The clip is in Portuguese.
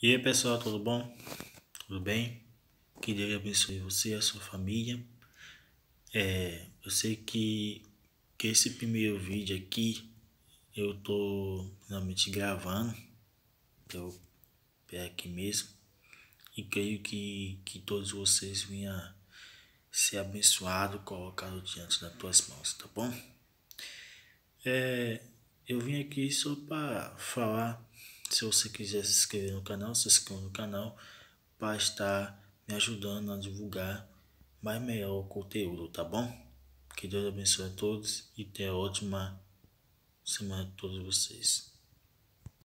E aí pessoal, tudo bom? Tudo bem? Que Deus abençoe você e a sua família. É, eu sei que, que esse primeiro vídeo aqui eu tô realmente gravando. Eu é aqui mesmo. E creio que, que todos vocês venham ser abençoados, colocado diante das tuas mãos, tá bom? É, eu vim aqui só para falar se você quiser se inscrever no canal, se inscreva no canal para estar me ajudando a divulgar mais melhor o conteúdo, tá bom? Que Deus abençoe a todos e tenha ótima semana a todos vocês.